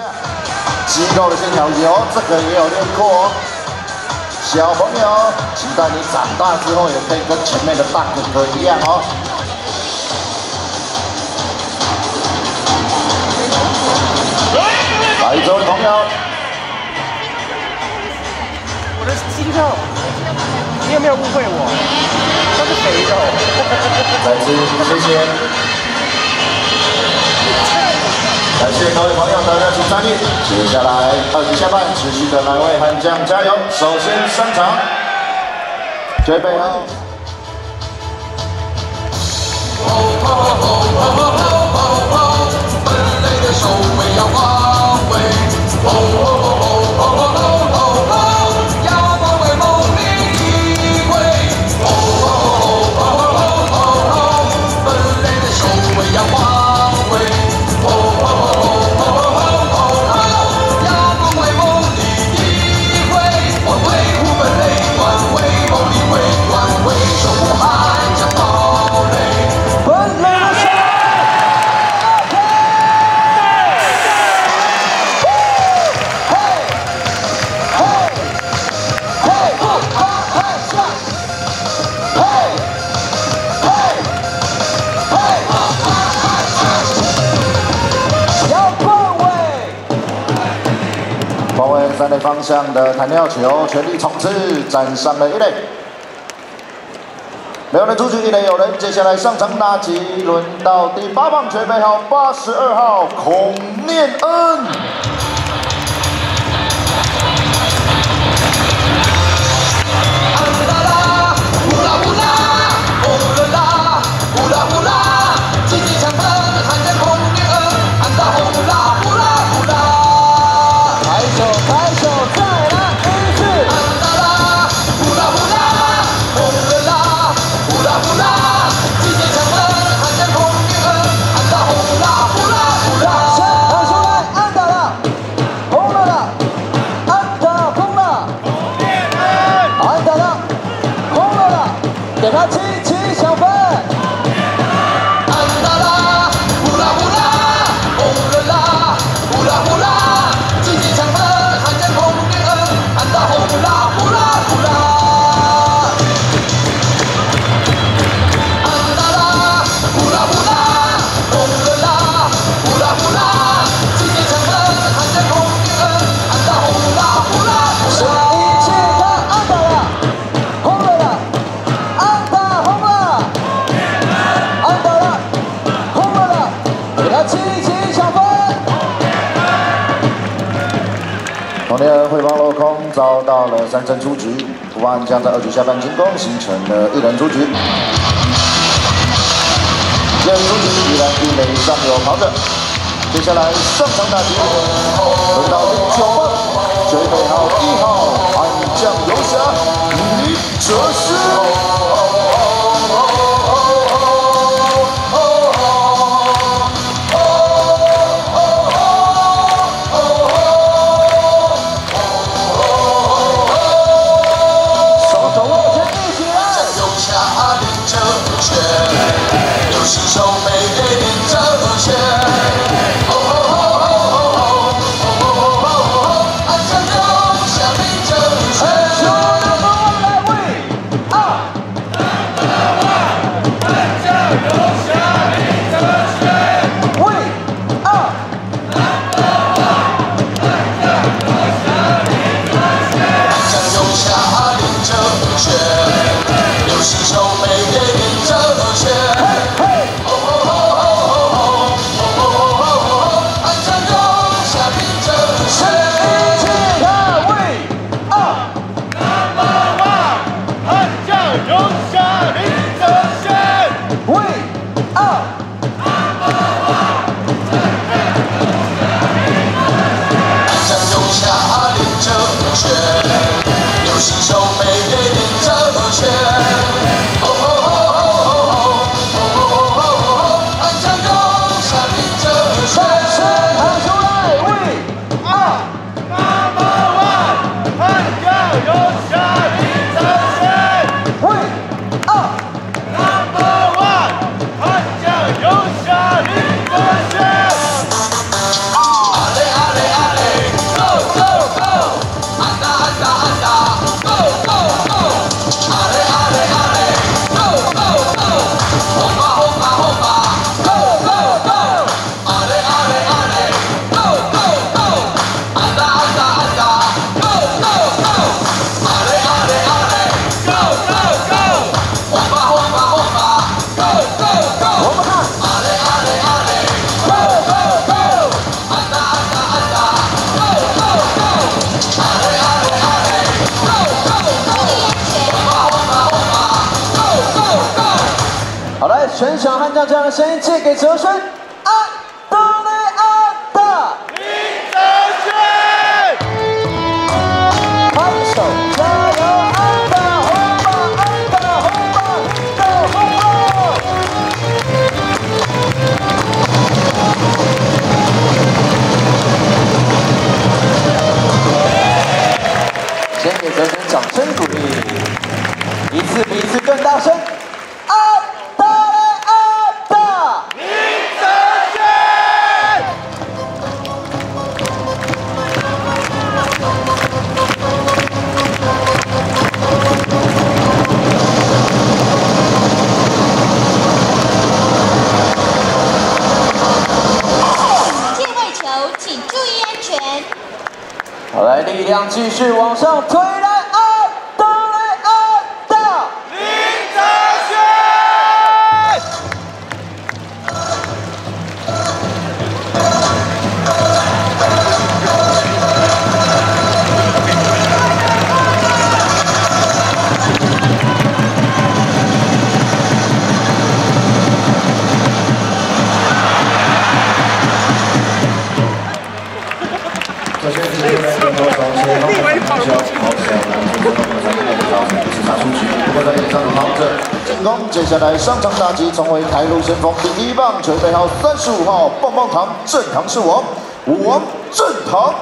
下，肌肉的线条有这个也有练过。小朋友，期待你长大之后也可以跟前面的大哥哥一样哦。来，这位朋友，我的肌肉，你有没有误会我？他是肥肉。再次谢谢。感谢各位朋友的热情参与，接下来二级下半持续的来为悍将加油。首先上场，准备好。方向的弹跳球，全力冲刺，站上了一垒。没有人出局，一垒有人。接下来上场打击，轮到第八棒，准备好，八十二号孔念恩。汇报落空，遭到了三振出局。不安将在二局下半进攻，形成了一人出局。一人出局，依然一垒上有跑者。接下来上场打击，轮到第九棒，准备好一号悍将游侠李哲师。将这样的声音借给泽轩，请注意安全。好来力量继续往上推杀出局，不过在脸上的跑者进攻，接下来上场打击，成为台路先锋，第一棒，准备好三十五号棒棒糖，正堂是我，王正堂。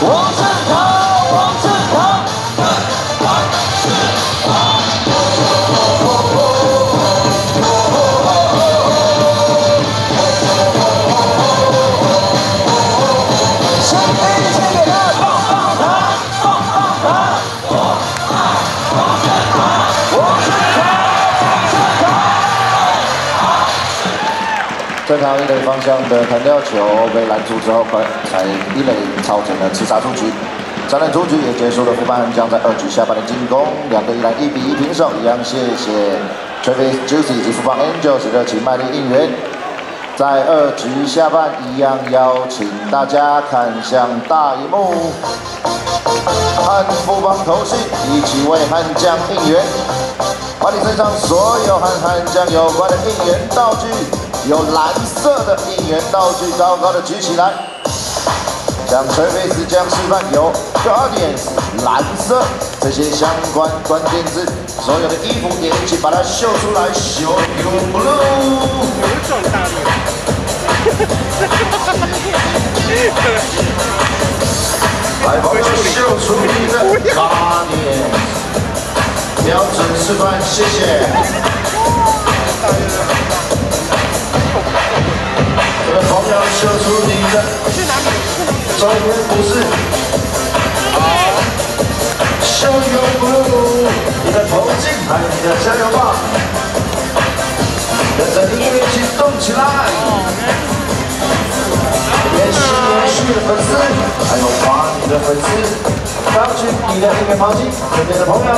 One. 正常一垒方向的弹跳球被拦住之后，快才一垒超成了刺杀出局。三垒出局也结束了，副班将在二局下半的进攻，两个依然一比一平手。一样谢谢 Travis Juicy 以及副班 Angels 热情卖力应援。在二局下半，一样邀请大家看向大荧幕，和副帮投信一起为悍将应援。把你身上所有和悍将有关的应援道具。有蓝色的应援道具，高高的举起来，向崔菲斯将示范有 Guardians 蓝色这些相关关键字，所有的衣服也一起把它秀出来，Show you blue。来，朋友，秀出你的 Guardians，标准示范，谢谢。秀出你的照片不是，秀有不露，你的头巾还有你的加油棒，跟着音乐一起动起来。连续连续的粉丝，还有花你的粉丝，高举你的音乐毛巾，身边的朋友。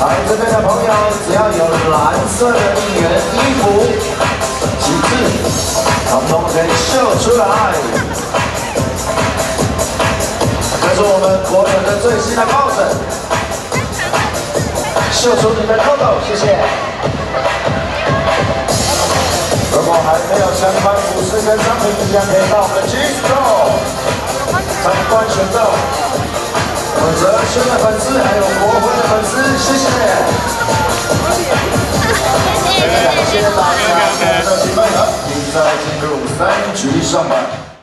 来这边的朋友，只要有蓝色的应援衣服、旗帜，统统可以秀出来。这是我们国人的最新的抱枕，秀出你的 logo，谢谢。如果还没有相关服饰跟商品，一样可以到我们的 G Store 参观选购。我哲轩的粉丝，还有国辉的粉丝，谢。谢。感谢大家的热情配合，比赛进入三局上半。